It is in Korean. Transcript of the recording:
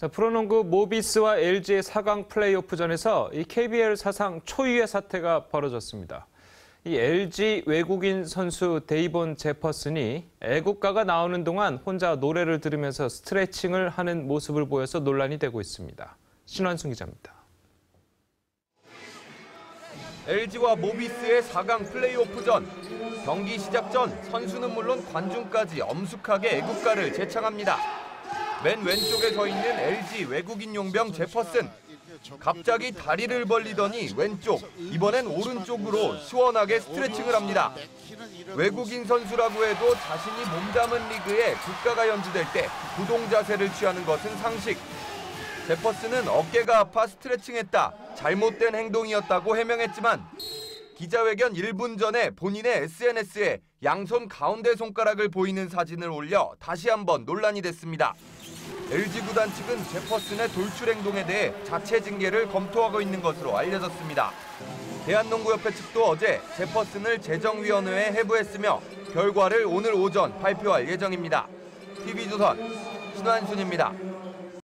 자, 프로농구 모비스와 LG의 4강 플레이오프전에서 이 KBL 사상 초유의 사태가 벌어졌습니다. 이 LG 외국인 선수 데이본 제퍼슨이 애국가가 나오는 동안 혼자 노래를 들으면서 스트레칭을 하는 모습을 보여서 논란이 되고 있습니다. 신환승 기자입니다. LG와 모비스의 4강 플레이오프전. 경기 시작 전 선수는 물론 관중까지 엄숙하게 애국가를 재창합니다. 맨 왼쪽에 서 있는 LG 외국인 용병 제퍼슨. 갑자기 다리를 벌리더니 왼쪽, 이번엔 오른쪽으로 시원하게 스트레칭을 합니다. 외국인 선수라고 해도 자신이 몸담은 리그에 국가가 연주될 때 구동 자세를 취하는 것은 상식. 제퍼슨은 어깨가 아파 스트레칭했다. 잘못된 행동이었다고 해명했지만 기자회견 1분 전에 본인의 SNS에 양손 가운데 손가락을 보이는 사진을 올려 다시 한번 논란이 됐습니다. LG 구단 측은 제퍼슨의 돌출 행동에 대해 자체 징계를 검토하고 있는 것으로 알려졌습니다. 대한농구협회 측도 어제 제퍼슨을 재정위원회에 해부했으며 결과를 오늘 오전 발표할 예정입니다. TV조선 신환순입니다.